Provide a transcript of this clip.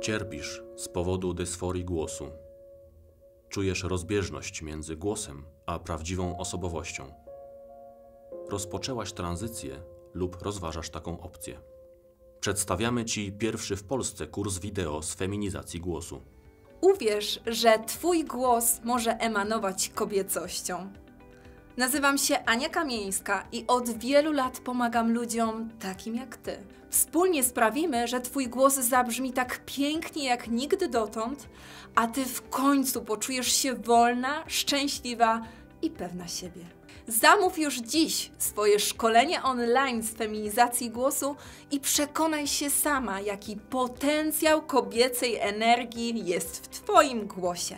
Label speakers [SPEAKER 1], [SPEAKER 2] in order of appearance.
[SPEAKER 1] Cierpisz z powodu dysforii głosu. Czujesz rozbieżność między głosem a prawdziwą osobowością. Rozpoczęłaś tranzycję lub rozważasz taką opcję. Przedstawiamy Ci pierwszy w Polsce kurs wideo z feminizacji głosu.
[SPEAKER 2] Uwierz, że Twój głos może emanować kobiecością. Nazywam się Ania Kamieńska i od wielu lat pomagam ludziom takim jak Ty. Wspólnie sprawimy, że Twój głos zabrzmi tak pięknie jak nigdy dotąd, a Ty w końcu poczujesz się wolna, szczęśliwa i pewna siebie. Zamów już dziś swoje szkolenie online z feminizacji głosu i przekonaj się sama, jaki potencjał kobiecej energii jest w Twoim głosie.